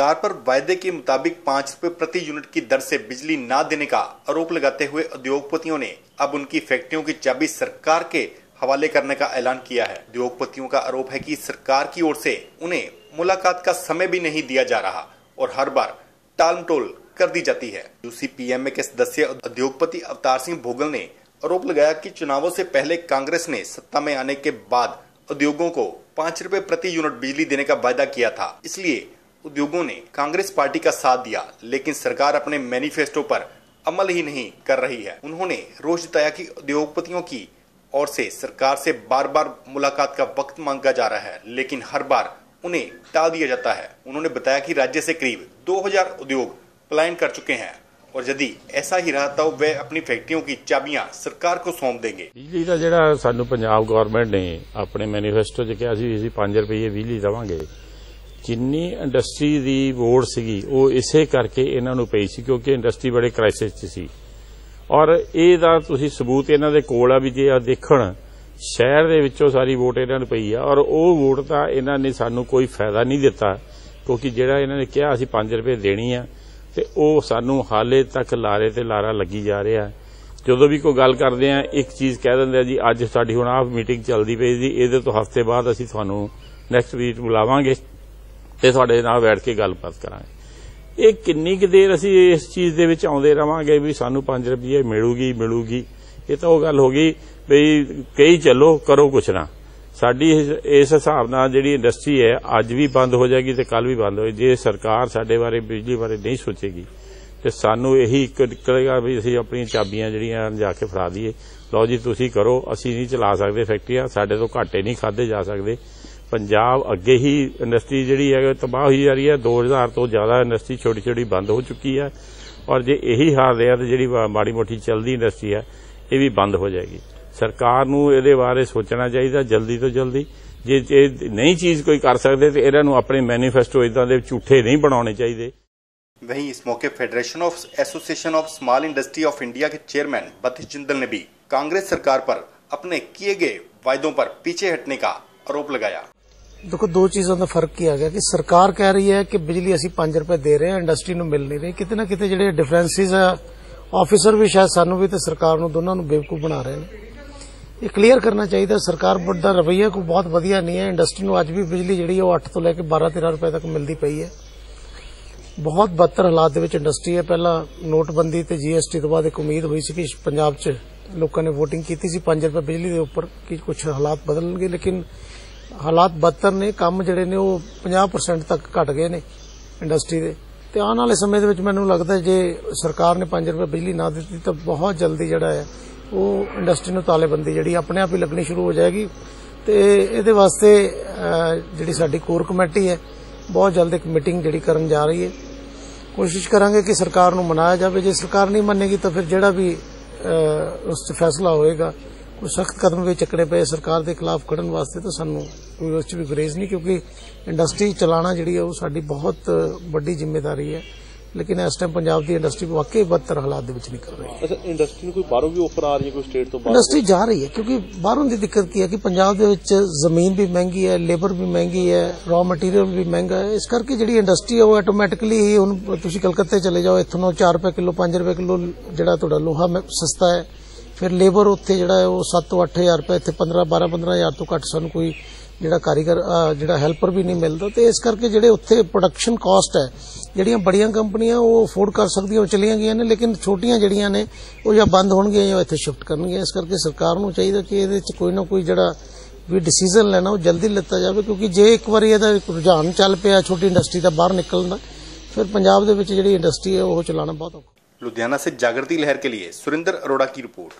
सरकार पर वायदे के मुताबिक पाँच रूपए प्रति यूनिट की दर से बिजली न देने का आरोप लगाते हुए उद्योगपतियों ने अब उनकी फैक्ट्रियों की चाबी सरकार के हवाले करने का ऐलान किया है। उद्योगपतियों का आरोप है कि सरकार की ओर से उन्हें मुलाकात का समय भी नहीं दिया जा रहा और हर बार टालमटोल कर दी जाती है। यूसीपीएमए के सदस्य उद्योगपति अवतार सिंह भोगल ने आरोप लगाया कि चुनावों से पहले कांग्रेस ने सत्ता में आने के बाद उद्योगों को पाँच रूपए प्रति यूनिट बिजली देने का वायदा किया था, इसलिए उद्योगों ने कांग्रेस पार्टी का साथ दिया लेकिन सरकार अपने मैनिफेस्टो पर अमल ही नहीं कर रही है उन्होंने रोष जताया कि उद्योगपतियों की ओर से सरकार से बार बार मुलाकात का वक्त मांगा जा रहा है लेकिन हर बार उन्हें टाल दिया जाता है उन्होंने बताया कि राज्य से करीब 2000 उद्योग पलायन कर चुके हैं और यदि ऐसा ही रहा तो वे अपनी फैक्ट्रियों की चाबियां सरकार को सौंप देंगे ਬਿਜਲੀ ਦਾ ਜਿਹੜਾ ਸਾਨੂੰ ਪੰਜਾਬ ਗਵਰਨਮੈਂਟ ਨੇ ਆਪਣੇ ਮੈਨੀਫੈਸਟੋ 'ਚ ਕਿਹਾ ਸੀ ਅਸੀਂ 5 ਰੁਪਏ ਬਿਜਲੀ ਦੇਵਾਂਗੇ ਜਿੰਨੀ ਇੰਡਸਟਰੀ ਦੀ ਵੋਟ ਸੀਗੀ, ਉਹ ਇਸੇ ਕਰਕੇ ਇਹਨਾਂ ਨੂੰ ਪਈ ਸੀ ਕਿਉਂਕਿ ਇੰਡਸਟਰੀ ਬੜੇ ਕ੍ਰਾਈਸਿਸ 'ਚ ਸੀ। ਔਰ ਇਹਦਾ ਤੁਸੀਂ ਸਬੂਤ ਇਹਨਾਂ ਦੇ ਕੋਲ ਆ ਵੀ ਜੇ ਆ ਦੇਖਣ, ਸ਼ਹਿਰ ਦੇ ਵਿੱਚੋਂ ਸਾਰੀ ਵੋਟ ਇਹਨਾਂ ਨੂੰ ਪਈ ਆ ਔਰ ਉਹ ਵੋਟ ਤਾਂ ਇਹਨਾਂ ਨੇ ਸਾਨੂੰ ਕੋਈ ਫਾਇਦਾ ਨਹੀਂ ਦਿੱਤਾ, ਕਿਉਂਕਿ ਜਿਹੜਾ ਇਹਨਾਂ ਨੇ ਕਿਹਾ ਅਸੀਂ 5 ਰੁਪਏ ਦੇਣੀ ਆ, ਤੇ ਉਹ ਸਾਨੂੰ ਹਾਲੇ ਤੱਕ ਲਾਰੇ ਤੇ ਲਾਰਾ ਲੱਗੀ ਜਾ ਰਿਹਾ। ਜਦੋਂ ਵੀ ਕੋਈ ਗੱਲ ਕਰਦੇ ਆ, ਇੱਕ ਚੀਜ਼ ਕਹਿ ਦਿੰਦੇ ਆ ਜੀ, ਅੱਜ ਸਾਡੀ ਹੁਣ ਆਹ ਮੀਟਿੰਗ ਚੱਲਦੀ ਪਈ ਜੀ ਇਹਦੇ ਤੋਂ ਹਫ਼ਤੇ ਬਾਅਦ ਅਸੀਂ ਤੁਹਾਨੂੰ ਨੈਕਸਟ ਵੀਕ ਬੁਲਾਵਾਂਗੇ। ਤੇ ਤੁਹਾਡੇ ਨਾਲ ਬੈਠ ਕੇ ਗੱਲਬਾਤ ਕਰਾਂਗੇ। ਇਹ ਕਿੰਨੀ ਕੁ ਦੇਰ ਅਸੀਂ ਇਸ ਚੀਜ਼ ਦੇ ਵਿੱਚ ਆਉਂਦੇ ਰਵਾਂਗੇ ਵੀ ਸਾਨੂੰ 5 ਰੁਪਏ ਮਿਲੂਗੀ ਮਿਲੂਗੀ? ਇਹ ਤਾਂ ਉਹ ਗੱਲ ਹੋ ਗਈ ਵੀ ਕਈ ਚੱਲੋ, ਕਰੋ ਕੁਛ ਨਾ। ਸਾਡੀ ਇਸ ਹਿਸਾਬ ਨਾਲ ਜਿਹੜੀ ਇੰਡਸਟਰੀ ਹੈ, ਅੱਜ ਵੀ ਬੰਦ ਹੋ ਜਾਏਗੀ ਤੇ ਕੱਲ ਵੀ ਬੰਦ ਹੋਏ। ਜੇ ਸਰਕਾਰ ਸਾਡੇ ਬਾਰੇ, ਬਿਜਲੀ ਬਾਰੇ ਨਹੀਂ ਸੋਚੇਗੀ, ਤੇ ਸਾਨੂੰ ਇਹੀ ਇੱਕ ਨਿਕਲੇਗਾ ਵੀ ਅਸੀਂ ਆਪਣੀਆਂ ਚਾਬੀਆਂ ਜਿਹੜੀਆਂ ਜਾ ਕੇ ਫੜਾ ਦਈਏ। ਲਓ ਜੀ, ਤੁਸੀਂ ਕਰੋ, ਅਸੀਂ ਨਹੀਂ ਚਲਾ ਸਕਦੇ ਫੈਕਟਰੀਆਂ, ਸਾਡੇ ਤੋਂ ਘਾਟੇ ਨਹੀਂ ਖਾਦੇ ਜਾ ਸਕਦੇ। ਪੰਜਾਬ ਅੱਗੇ ਹੀ ਇੰਡਸਟਰੀ ਜਿਹੜੀ ਹੈ ਤਬਾਹ ਹੋਈ ਜਾ ਰਹੀ ਹੈ 2000 ਤੋਂ ਜ਼ਿਆਦਾ ਇੰਡਸਟਰੀ ਛੋਟੀ ਛੋਟੀ ਬੰਦ ਹੋ ਚੁੱਕੀ ਹੈ ਔਰ ਜੇ ਇਹੀ ਹਾਲ ਰਿਹਾ ਤਾਂ ਜਿਹੜੀ ਮਾੜੀ ਮੋਟੀ ਚੱਲਦੀ ਇੰਡਸਟਰੀ ਹੈ ਇਹ ਵੀ ਬੰਦ ਹੋ ਜਾਏਗੀ ਸਰਕਾਰ ਨੂੰ ਇਹਦੇ ਬਾਰੇ ਸੋਚਣਾ ਚਾਹੀਦਾ ਜਲਦੀ ਤੋਂ ਜਲਦੀ ਜੇ ਇਹ ਨਹੀਂ ਚੀਜ਼ ਕੋਈ ਕਰ ਸਕਦੇ ਤੇ ਇਹਨਾਂ ਨੂੰ ਆਪਣੇ ਮੈਨੀਫੈਸਟੋ ਇਦਾਂ ਦੇ ਝੂਠੇ ਨਹੀਂ ਬਣਾਉਣੇ ਚਾਹੀਦੇ वहीं इस मौके federation of association of small industry of India के चेयरमैन बतीश जिंदल ने भी कांग्रेस सरकार पर अपने किए गए वायदों पर पीछे हटने का आरोप लगाया ਦੇਖੋ, ਦੋ ਚੀਜ਼ਾਂ ਦਾ ਫ਼ਰਕ ਕੀ ਆ ਗਿਆ ਕਿ ਸਰਕਾਰ ਕਹਿ ਰਹੀ ਹੈ ਕਿ ਬਿਜਲੀ ਅਸੀਂ 5 ਰੁਪਏ ਦੇ ਰਹੇ ਹਾਂ, ਇੰਡਸਟਰੀ ਨੂੰ ਮਿਲ ਨਹੀਂ ਰਹੀ। ਕਿਤੇ ਨਾ ਕਿਤੇ ਜਿਹੜੇ ਡਿਫਰੈਂਸਿਸ ਆ ਆਫੀਸਰ ਵੀ ਸ਼ਾਇਦ ਸਾਨੂੰ ਵੀ ਤੇ ਸਰਕਾਰ ਨੂੰ ਦੋਨਾਂ ਨੂੰ ਬੇਵਕੂਫ ਬਣਾ ਰਹੇ ਨੇ। ਇਹ ਕਲੀਅਰ ਕਰਨਾ ਚਾਹੀਦਾ, ਸਰਕਾਰ ਦਾ ਰਵੱਈਆ ਕੋਈ ਬਹੁਤ ਵਧੀਆ ਨਹੀਂ ਹੈ। ਇੰਡਸਟਰੀ ਨੂੰ ਅੱਜ ਵੀ ਬਿਜਲੀ ਜਿਹੜੀ ਹੈ ਉਹ 8 ਤੋਂ ਲੈ ਕੇ 12 13 ਰੁਪਏ ਤੱਕ ਮਿਲਦੀ ਪਈ ਹੈ। ਬਹੁਤ ਬਦਤਰ ਹਾਲਾਤ ਦੇ ਵਿੱਚ ਇੰਡਸਟਰੀ ਹੈ। ਪਹਿਲਾਂ ਨੋਟਬੰਦੀ ਤੇ ਜੀਐਸਟੀ ਤੋਂ ਬਾਅਦ ਇੱਕ ਉਮੀਦ ਹੋਈ ਸੀ ਕਿ ਪੰਜਾਬ 'ਚ ਲੋਕਾਂ ਨੇ VOTING ਕੀਤੀ ਸੀ 5 ਰੁਪਏ ਬਿਜਲੀ ਦੇ ਉੱਪਰ, ਕਿ ਕੁਝ ਹਾਲਾਤ ਬਦਲਣਗੇ, ਲੇਕਿਨ ਹਾਲਾਤ ਬਦਤਰ ਨੇ, ਕੰਮ ਜਿਹੜੇ ਨੇ ਉਹ 50% ਤੱਕ ਘਟ ਗਏ ਨੇ ਇੰਡਸਟਰੀ ਦੇ। ਤੇ ਆਉਣ ਵਾਲੇ ਸਮੇਂ ਦੇ ਵਿੱਚ ਮੈਨੂੰ ਲੱਗਦਾ ਜੇ ਸਰਕਾਰ ਨੇ 5 ਰੁਪਏ ਬਿਜਲੀ ਨਾ ਦਿੱਤੀ ਤਾਂ ਬਹੁਤ ਜਲਦੀ ਜਿਹੜਾ ਹੈ, ਉਹ ਇੰਡਸਟਰੀ ਨੂੰ ਤਾਲੇਬੰਦੀ ਜਿਹੜੀ ਆਪਣੇ ਆਪ ਹੀ ਲੱਗਣੀ ਸ਼ੁਰੂ ਹੋ ਜਾਏਗੀ। ਤੇ ਇਹਦੇ ਵਾਸਤੇ ਜਿਹੜੀ ਸਾਡੀ ਕੋਰ ਕਮੇਟੀ ਹੈ, ਬਹੁਤ ਜਲਦ ਇੱਕ ਮੀਟਿੰਗ ਜਿਹੜੀ ਕਰਨ ਜਾ ਰਹੀ ਹੈ। ਕੋਸ਼ਿਸ਼ ਕਰਾਂਗੇ ਕਿ ਸਰਕਾਰ ਨੂੰ ਮਨਾਇਆ ਜਾਵੇ। ਜੇ ਸਰਕਾਰ ਨਹੀਂ ਮੰਨੇਗੀ ਤਾਂ ਫਿਰ ਜਿਹੜਾ ਵੀ ਉਸ 'ਚ ਫੈਸਲਾ ਹੋਏਗਾ ਕੋਈ ਸਖਤ ਕਦਮ ਵੀ ਚੱਕਣੇ ਪਏ ਸਰਕਾਰ ਦੇ ਖਿਲਾਫ ਖੜਨ ਵਾਸਤੇ ਤਾਂ ਸਾਨੂੰ ਕੋਈ ਉਸ 'ਚ ਵੀ ਗੁਰੇਜ਼ ਨਹੀਂ ਕਿਉਂਕਿ ਇੰਡਸਟਰੀ ਚਲਾਉਣਾ ਜਿਹੜੀ ਹੈ ਉਹ ਸਾਡੀ ਬਹੁਤ ਵੱਡੀ ਜ਼ਿੰਮੇਵਾਰੀ ਹੈ। ਲੇਕਿਨ ਇਸ ਟਾਈਮ ਪੰਜਾਬ ਦੀ ਇੰਡਸਟਰੀ ਵਾਕਈ ਬਦਤਰ ਹਾਲਾਤ ਦੇ ਵਿੱਚ ਨਿਕਲ ਰਹੀ ਹੈ। ਅੱਛਾ ਇੰਡਸਟਰੀ ਨੂੰ ਕੋਈ ਬਾਹਰੋਂ ਵੀ ਆਫਰ ਆ ਰਹੀ ਹੈ ਕੋਈ ਸਟੇਟ ਤੋਂ ਬਾਹਰ? ਇੰਡਸਟਰੀ ਜਾ ਰਹੀ ਹੈ ਕਿਉਂਕਿ ਬਾਹਰੋਂ ਦੀ ਦਿੱਕਤ ਕੀ ਹੈ ਕਿ ਪੰਜਾਬ ਦੇ ਵਿੱਚ ਜ਼ਮੀਨ ਵੀ ਮਹਿੰਗੀ ਹੈ ਲੇਬਰ ਵੀ ਮਹਿੰਗੀ ਹੈ ਰॉ ਮਟੀਰੀਅਲ ਵੀ ਮਹਿੰਗਾ ਹੈ। ਇਸ ਕਰਕੇ ਜਿਹੜੀ ਇੰਡਸਟਰੀ ਹੈ ਉਹ ਆਟੋਮੈਟਿਕਲੀ ਹੀ ਹੁਣ ਤੁਸੀਂ ਕਲਕੱਤੇ ਚਲੇ ਜਾਓ ਇੱਥੋਂ 4 ਰੁਪਏ ਕਿਲੋ 5 ਰੁਪਏ ਕਿਲੋ ਜਿਹੜਾ ਤੁਹਾਡਾ ਲੋਹਾ ਸਸਤਾ ਹੈ। ਫਿਰ ਲੇਬਰ ਉੱਥੇ ਜਿਹੜਾ ਉਹ 7 ਤੋਂ 8000 ਰੁਪਏ ਇੱਥੇ 15 12 15000 ਤੋਂ ਘੱਟ ਸਾਨੂੰ ਕੋਈ ਜਿਹੜਾ ਕਾਰੀਗਰ ਜਿਹੜਾ ਹੈਲਪਰ ਵੀ ਨਹੀਂ ਮਿਲਦਾ। ਤੇ ਇਸ ਕਰਕੇ ਜਿਹੜੇ ਉੱਥੇ ਪ੍ਰੋਡਕਸ਼ਨ ਕਾਸਟ ਹੈ, ਜਿਹੜੀਆਂ ਬੜੀਆਂ ਕੰਪਨੀਆਂ ਉਹ ਅਫੋਰਡ ਕਰ ਸਕਦੀਆਂ, ਉਹ ਚਲੀਆਂ ਗਈਆਂ ਨੇ, ਲੇਕਿਨ ਛੋਟੀਆਂ ਜਿਹੜੀਆਂ ਨੇ, ਉਹ ਜਾਂ ਬੰਦ ਹੋਣਗੀਆਂ ਜਾਂ ਇੱਥੇ ਸ਼ਿਫਟ ਕਰਨਗੀਆਂ। ਇਸ ਕਰਕੇ ਸਰਕਾਰ ਨੂੰ ਚਾਹੀਦਾ ਕਿ ਇਹਦੇ ਵਿੱਚ ਕੋਈ ਨਾ ਕੋਈ ਜਿਹੜਾ ਵੀ ਡਿਸੀਜਨ ਲੈਣਾ, ਉਹ ਜਲਦੀ ਲਿੱਤਾ ਜਾਵੇ, ਕਿਉਂਕਿ ਜੇ ਇੱਕ ਵਾਰੀ ਇਹਦਾ ਰੁਝਾਨ ਚੱਲ ਪਿਆ, ਛੋਟੀ ਇੰਡਸਟਰੀ ਦਾ ਬਾਹਰ ਨਿਕਲਣਾ ਫਿਰ ਪੰਜਾਬ ਦੇ ਵਿੱਚ ਜਿਹੜੀ ਇੰਡਸਟਰੀ ਹੈ, ਉਹ ਚਲਾਉਣਾ ਬਹੁਤ ਔਖਾ। ਲੁਧਿਆਣਾ ਸੇ ਜਾਗਰਤੀ ਲਹਿਰ ਕੇ ਲਈ ਸੁਰਿੰਦਰ ਅਰੋੜਾ ਕੀ ਰਿਪੋਰਟ